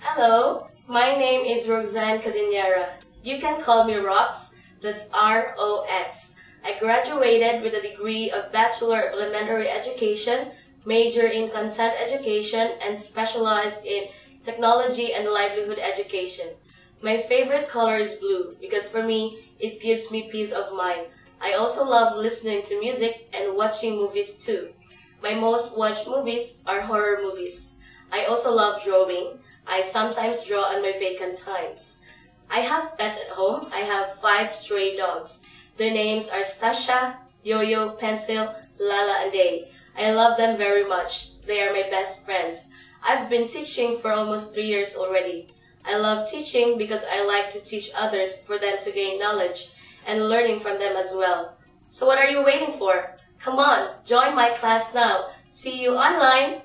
Hello, my name is Roxanne Codeniera. You can call me Rox, that's R-O-X. I graduated with a degree of Bachelor of Elementary Education, major in Content Education, and specialized in Technology and Livelihood Education. My favorite color is blue because for me, it gives me peace of mind. I also love listening to music and watching movies too. My most watched movies are horror movies. I also love drawing. I sometimes draw on my vacant times. I have pets at home. I have five stray dogs. Their names are Stasha, Yo-Yo, Pencil, Lala, and Dey. I love them very much. They are my best friends. I've been teaching for almost three years already. I love teaching because I like to teach others for them to gain knowledge and learning from them as well. So what are you waiting for? Come on, join my class now. See you online.